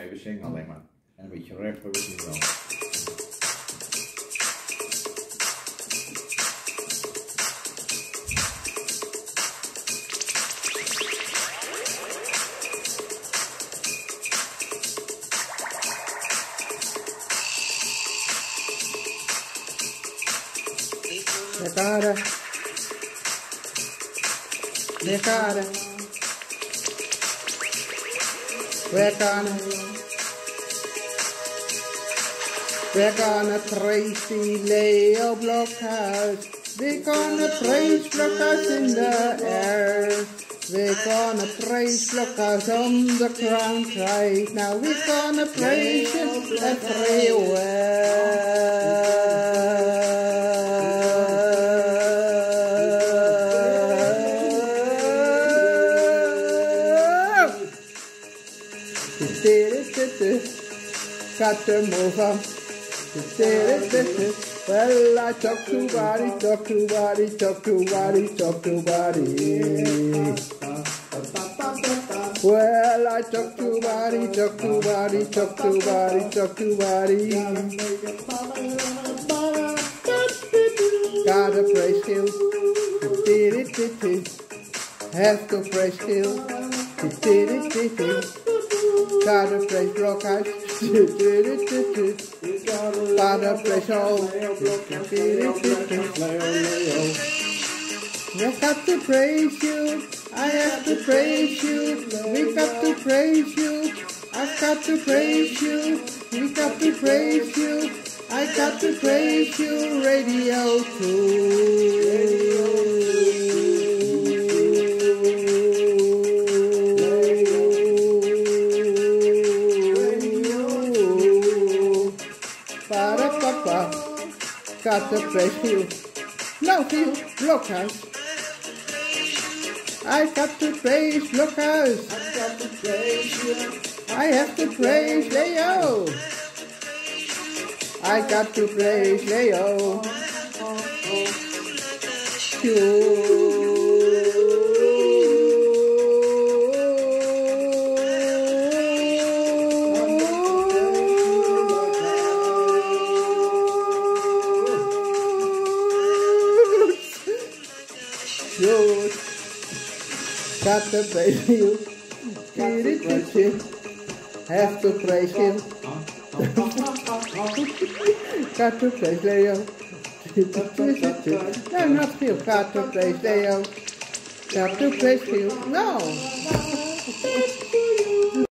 even zingen alleen maar. En een beetje rappen misschien wel. De cara. We're gonna, we're gonna praise the Leo Blokhuis. We're gonna praise Blokhuis in the air. We're gonna praise Blokhuis on the ground right now. We're gonna praise him everywhere. On. Well, I talk to body, talk to body, talk to body, talk to body. Well, I talk to body, talk to body, talk to body, talk to body. Gotta praise him. Have to praise him. Gotta Blokhuis. Gotta praise all. We got to praise you. I have to praise you. We got to praise you. I got to praise you. We got to praise you. I got to praise you. Radio 2. Got to praise you. No, you, Blokhuis. I got to praise Blokhuis. I got to praise you. I have to praise Leo. I got to praise Leo. Oh, oh, oh. You got to praise you. Got to praise him. Have to praise him. Got to praise Leo. No, not Phil. Got to praise Leo. Got to praise Phil. No.